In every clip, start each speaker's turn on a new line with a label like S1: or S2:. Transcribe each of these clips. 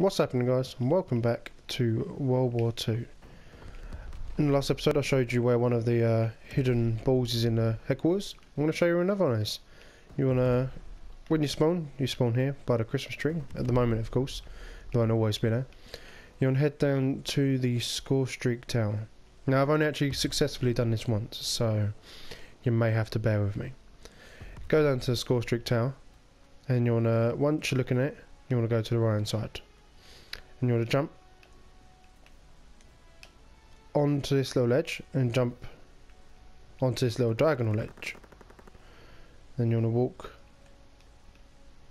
S1: What's happening guys and welcome back to World War 2. In the last episode I showed you where one of the uh, hidden balls is in the headquarters. I'm going to show you another one is. You want to, when you spawn, you spawn here by the Christmas tree, at the moment of course, there won't always be there. You want to head down to the Score Streak Tower. Now I've only actually successfully done this once, so you may have to bear with me. Go down to the Score Streak Tower, and you want to, once you're looking at it, you want to go to the right hand side and you want to jump onto this little ledge and jump onto this little diagonal ledge. Then you want to walk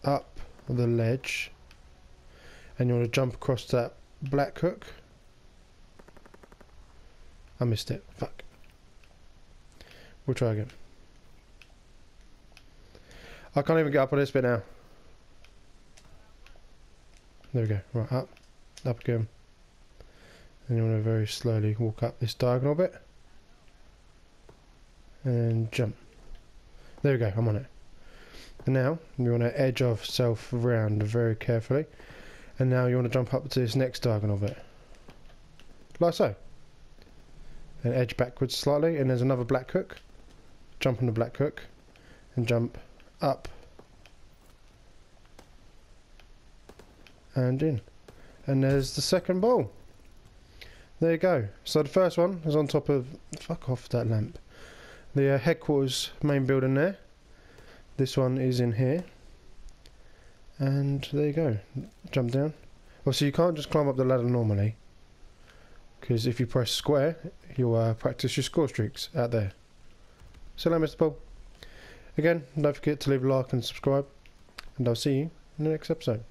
S1: up the ledge and you want to jump across that black hook. I missed it. Fuck. We'll try again. I can't even get up on this bit now. There we go. Right, up up again. And you want to very slowly walk up this diagonal bit. And jump. There we go I'm on it. And now you want to edge yourself round very carefully. And now you want to jump up to this next diagonal bit. Like so. And edge backwards slightly and there's another black hook. Jump on the black hook and jump up. And in and there's the second bowl. There you go. So the first one is on top of... Fuck off that lamp. The uh, headquarters main building there. This one is in here. And there you go. Jump down. Obviously you can't just climb up the ladder normally. Because if you press square, you'll uh, practice your score streaks out there. So hello Mr. Paul. Again, don't forget to leave a like and subscribe. And I'll see you in the next episode.